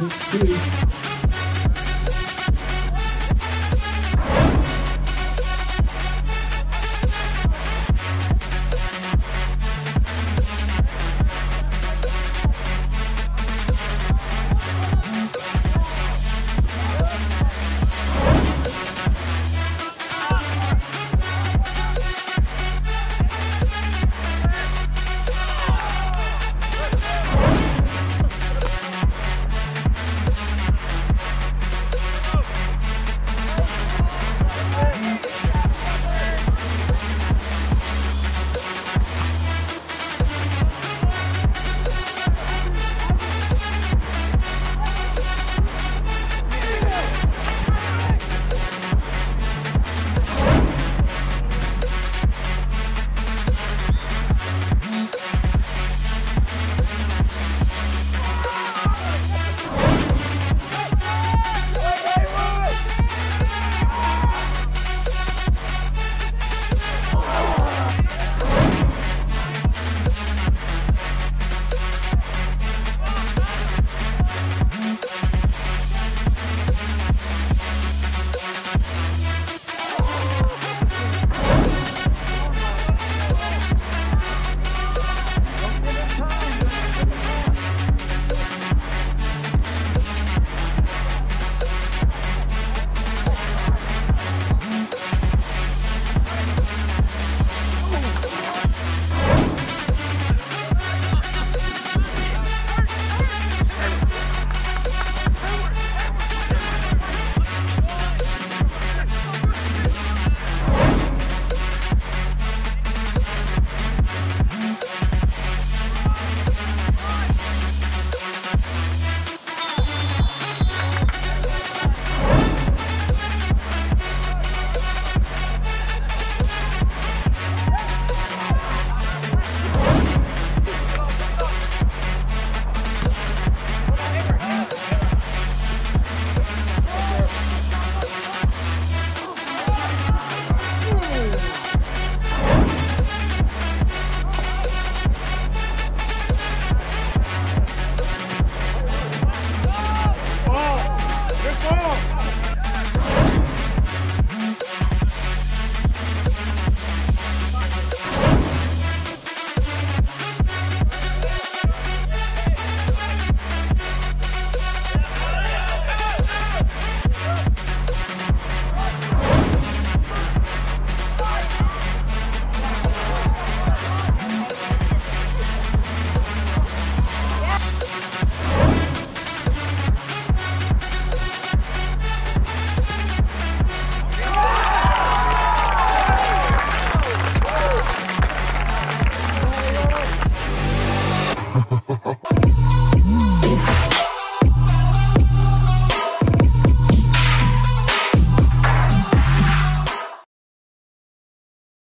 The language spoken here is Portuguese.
Tchau.